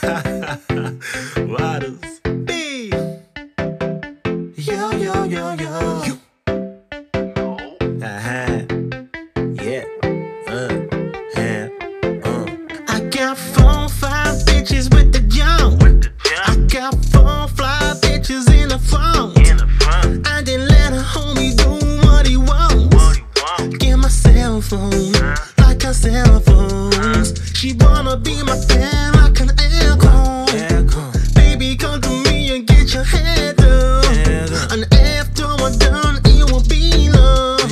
Waters. B. Yo, yo, yo, yo. You. Uh-huh. Yeah. Uh. Yeah. Uh. I got four, five bitches with the jump. I got four fly bitches in the phone. I didn't let a homie do what he wants. Get my cell phone, like her cell phones. She wanna be my fan like an aircon. Baby, come to me and get your head done. And after we're done, it will be love.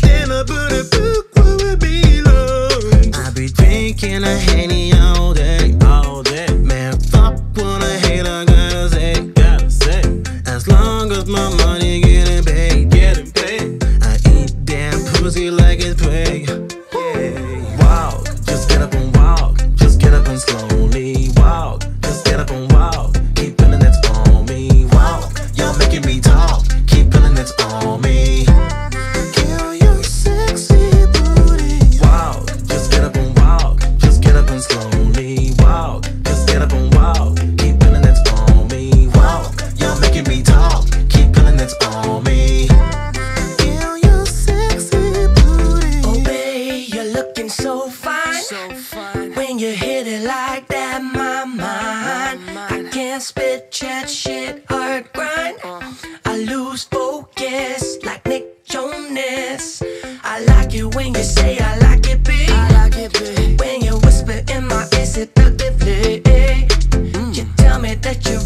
Then I put it back where it belongs. I be drinking a henny all day, all day. Man, fuck what a hater gotta say, gotta say. As long as my money getting When you hit it like that, my mind. I can't spit, chat, shit, hard grind. I lose focus like Nick Jonas. I like it when you say I like it, big. When you whisper in my ear seductively. You tell me that your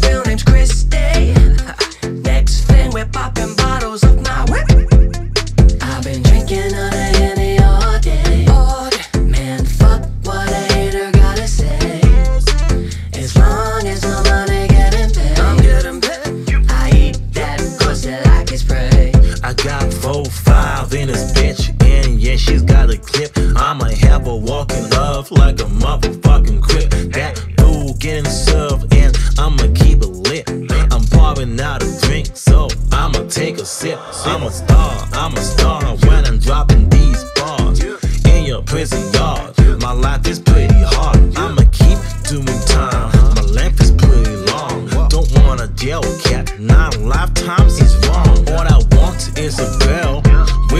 I got four, five in this bitch, and yeah, she's got a clip. I'ma have her walking love like a motherfucking crip. That fool getting served, and I'ma keep it lit. I'm pouring out a drink, so I'ma take a sip. I'm a star, I'm a star when I'm dropping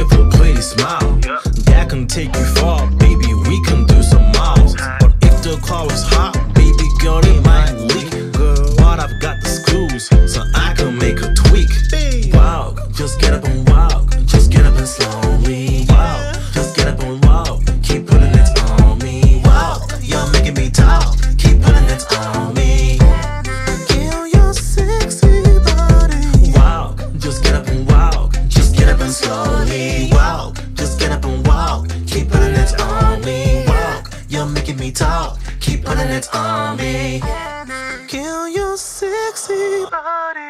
with a pretty smile that can take you far, baby. We can do some miles. But if the car is hot, baby girl, it might leak. But I've got the screws, so I can make a tweak. Walk, just get up and walk. Putting it on me. Girl, your sexy body.